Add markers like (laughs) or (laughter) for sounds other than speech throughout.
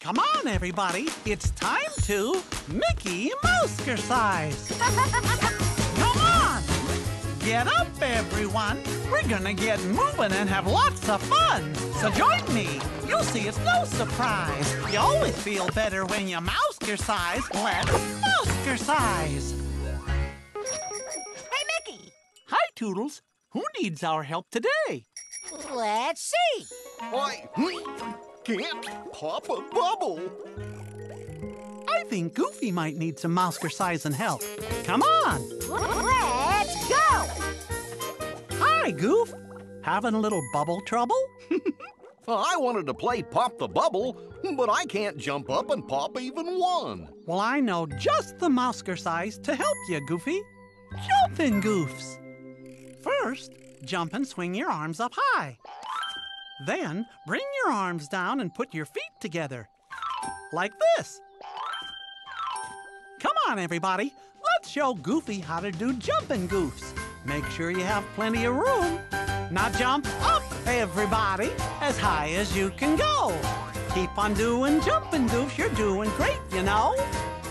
Come on, everybody. It's time to Mickey Mousekercise. Come on. Get up, everyone. We're gonna get moving and have lots of fun. So join me. You'll see it's no surprise. You always feel better when you mousekercise. Let's mousekercise. Hey, Mickey, Hi, Toodles. Who needs our help today? let's see. I can't pop a bubble. I think Goofy might need some mousekercise and help. Come on. Let's go. Hi, Goof. Having a little bubble trouble? (laughs) I wanted to play Pop the Bubble, but I can't jump up and pop even one. Well, I know just the mousekercise to help you, Goofy. Jumping Goofs. First, jump and swing your arms up high. Then, bring your arms down and put your feet together. Like this. Come on, everybody. Let's show Goofy how to do jumping goofs. Make sure you have plenty of room. Now jump up, everybody, as high as you can go. Keep on doing jumping goofs. You're doing great, you know.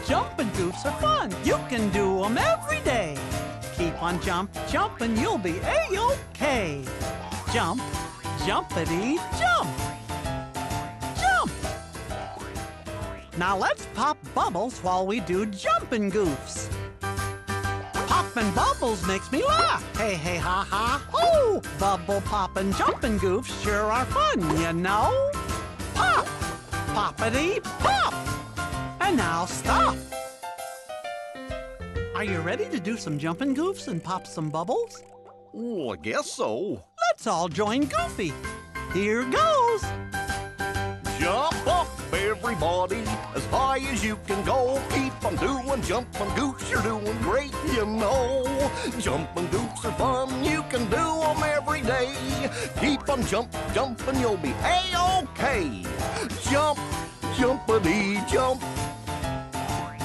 Jumping goofs are fun. You can do them every day. Keep on jump, jumping. You'll be a-okay. Jump, jumpity, jump. Jump. Now let's pop bubbles while we do jumping goofs. Poppin' bubbles makes me laugh. Hey, hey, ha, ha, ho! Bubble poppin' jumping goofs sure are fun, you know. Pop, poppity, pop. And now stop. Are you ready to do some jumping goofs and pop some bubbles? I guess so. Let's all join Goofy. Here goes. Jump up, everybody, as high as you can go. Keep on doing jumping goofs, you're doing great, you know. Jumping goofs are fun, you can do them every day. Keep on jump, jumping, you'll be a-okay. Jump, jumpity, jump,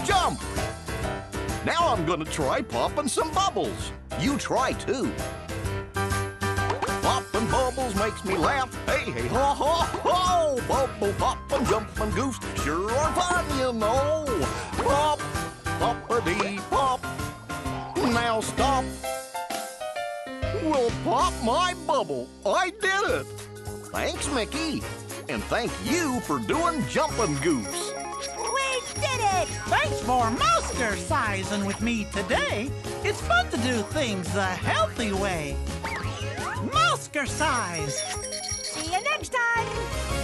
jump. Now I'm gonna try popping some bubbles. You try too. Bubbles makes me laugh. Hey, hey, ha, ha, ho! Bubble poppin', jumpin' goofs, sure are fun, you know. Pop, poppity, pop. Now stop. Well, pop my bubble. I did it. Thanks, Mickey. And thank you for doing jumpin' Goofs. We did it. Thanks for mousekercising with me today. It's fun to do things the healthy way. Mousekercise! See you next time.